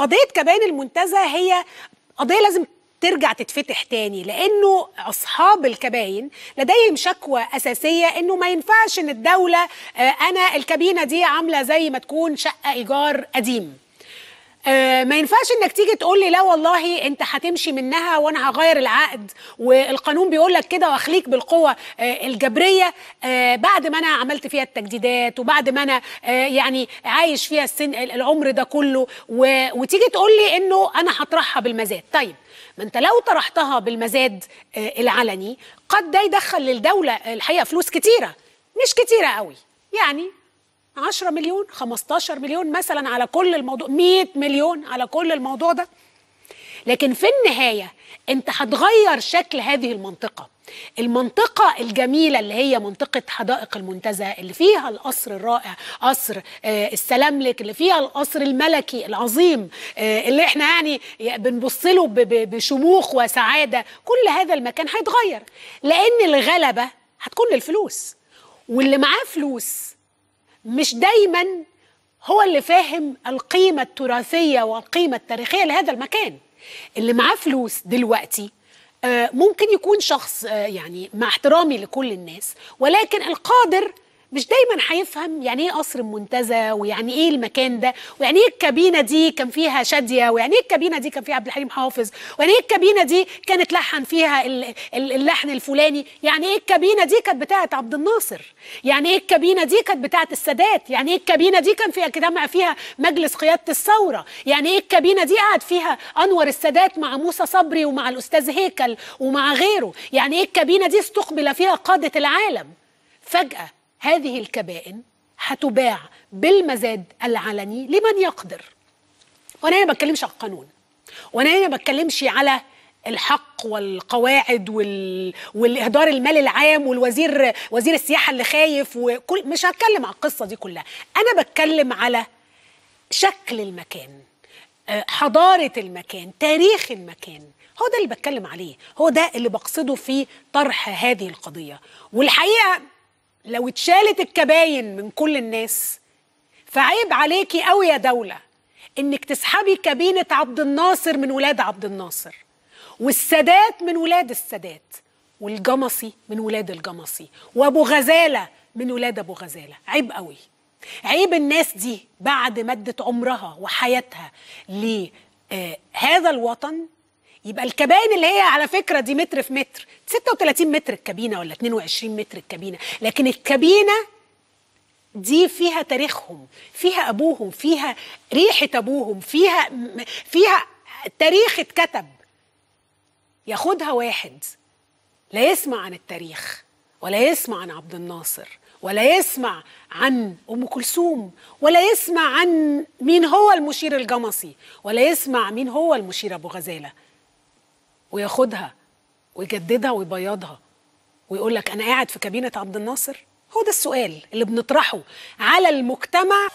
قضية كباين المنتزه هي قضية لازم ترجع تتفتح تاني لأنه أصحاب الكباين لديهم شكوى أساسية إنه ما ينفعش إن الدولة آه، أنا الكابينة دي عاملة زي ما تكون شقة إيجار قديم. آه، ما ينفعش انك تيجي تقول لي لا والله انت هتمشي منها وأنا هغير العقد والقانون بيقول لك كده واخليك بالقوة. آه، الجبرية آه، بعد ما أنا عملت فيها التجديدات وبعد ما أنا يعني عايش فيها السن العمر ده كله وتيجي تقول لي انه أنا هطرحها بالمزاد. طيب ما انت لو طرحتها بالمزاد العلني قد ده يدخل للدولة الحقيقة فلوس كتيرة مش كتيرة قوي. يعني 10 مليون 15 مليون مثلا على كل الموضوع 100 مليون على كل الموضوع ده. لكن في النهاية أنت هتغير شكل هذه المنطقة. المنطقة الجميلة اللي هي منطقة حدائق المنتزه اللي فيها القصر الرائع قصر آه، السلاملك اللي فيها القصر الملكي العظيم آه، اللي إحنا يعني بنبص له بشموخ وسعادة. كل هذا المكان هيتغير لأن الغلبة هتكون للفلوس. واللي معاه فلوس مش دايما هو اللي فاهم القيمة التراثية والقيمة التاريخية لهذا المكان. اللي معاه فلوس دلوقتي آه، ممكن يكون شخص آه، يعني مع احترامي لكل الناس ولكن القادر مش دايما هيفهم يعني إيه قصر المنتزه ويعني إيه المكان ده ويعني إيه الكابينة دي كان فيها شادية ويعني إيه الكابينة دي كان فيها عبد الحليم حافظ ويعني إيه الكابينة دي كانت لحن فيها ال- ال- اللحن الفلاني يعني إيه الكابينة دي كانت بتاعه عبد الناصر يعني إيه الكابينة دي كانت بتاعه السادات يعني إيه الكابينة دي كان فيها اجتمع فيها مجلس قيادة الثورة يعني إيه الكابينة دي قعد فيها أنور السادات مع موسى صبري ومع الأستاذ هيكل ومع غيره يعني إيه الكابينة دي استقبل فيها قادة العالم فجأة هذه الكبائن هتباع بالمزاد العلني لمن يقدر. وأنا هنا ما بتكلمش على القانون وأنا هنا ما بتكلمش على الحق والقواعد وال... والإهدار المال العام والوزير وزير السياحة اللي خايف وكل مش هتكلم على القصة دي كلها. أنا بتكلم على شكل المكان آه، حضارة المكان تاريخ المكان. هو ده اللي بتكلم عليه هو ده اللي بقصده في طرح هذه القضية. والحقيقة لو اتشالت الكباين من كل الناس فعيب عليكي قوي يا دولة إنك تسحبي كابينة عبد الناصر من ولاد عبد الناصر والسادات من ولاد السادات والجمصي من ولاد الجمصي وأبو غزالة من ولاد أبو غزالة. عيب قوي عيب الناس دي بعد مدة عمرها وحياتها لهذا الوطن يبقى الكباين اللي هي على فكرة دي متر في متر. 36 متر الكابينة ولا 22 متر الكابينة. لكن الكابينة دي فيها تاريخهم فيها أبوهم فيها ريحة أبوهم فيها فيها تاريخ اتكتب. ياخدها واحد لا يسمع عن التاريخ ولا يسمع عن عبد الناصر ولا يسمع عن أم كلثوم ولا يسمع عن مين هو المشير الجمصي ولا يسمع مين هو المشير أبو غزالة. وياخدها ويجددها ويبيضها ويقول لك أنا قاعد في كابينة عبد الناصر؟ هو ده السؤال اللي بنطرحه على المجتمع.